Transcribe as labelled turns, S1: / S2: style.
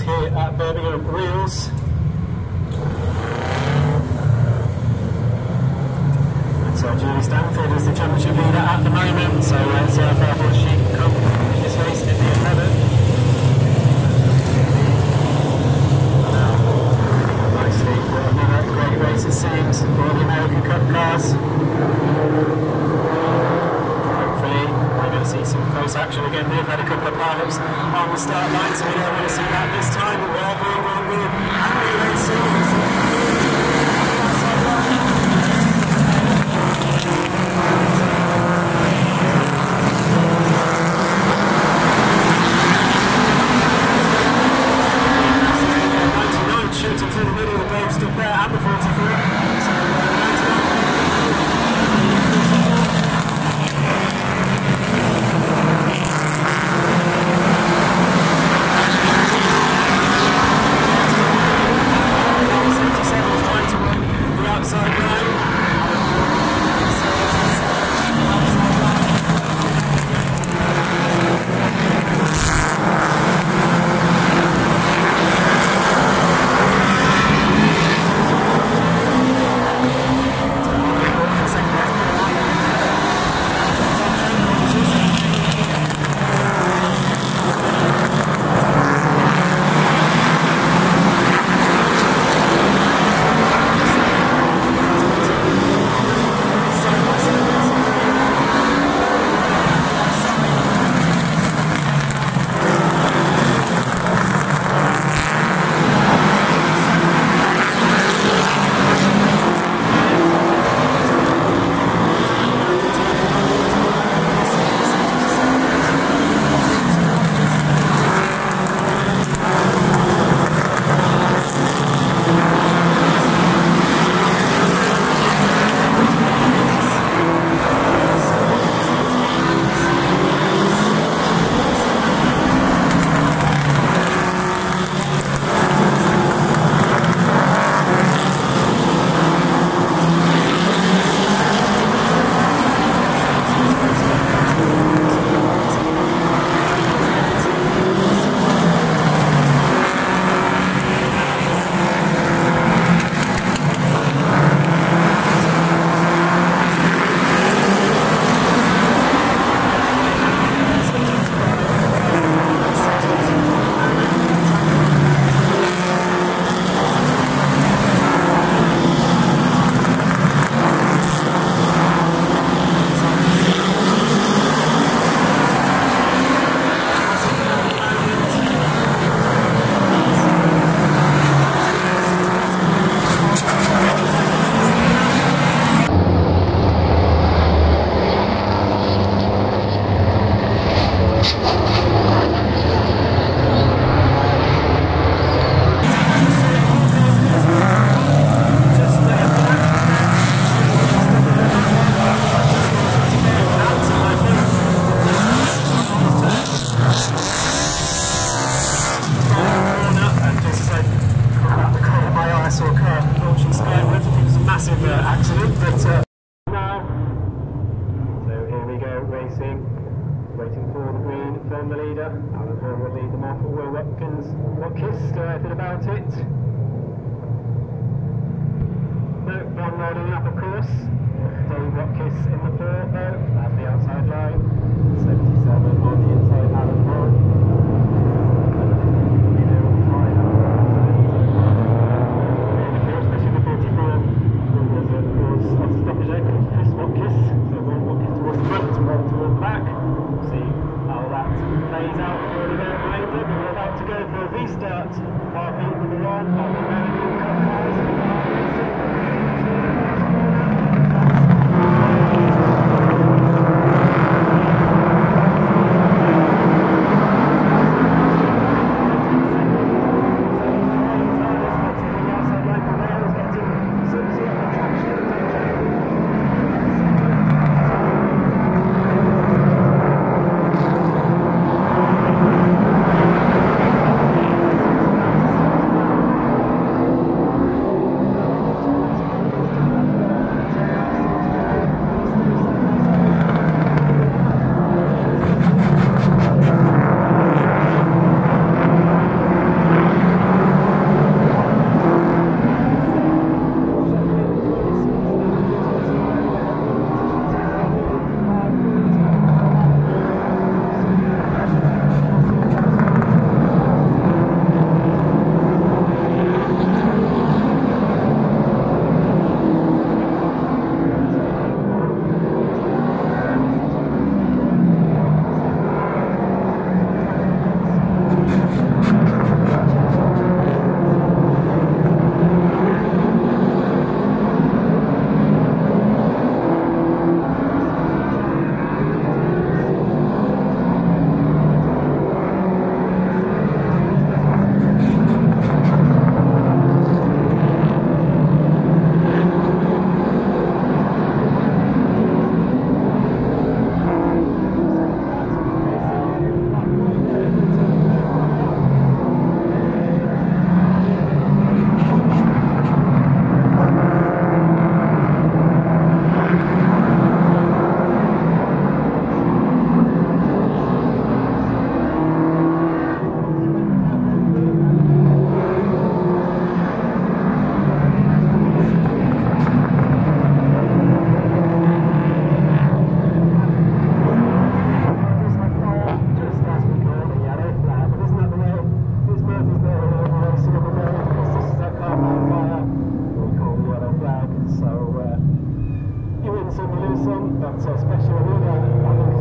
S1: here at Birmingham Wheels. And so Julie Stanford is the championship leader at the moment, so let's see how far she can come in the the start line, so we don't want to see that this time. Waiting for the green from the leader. Alan Hall will lead them off. Will Watkins, Watkins, still anything about it? No, one loading up, of course. Dave Watkins in the four, though, at the outside line. 77 on the inside, Alan Hall. for being alone. That's a special order.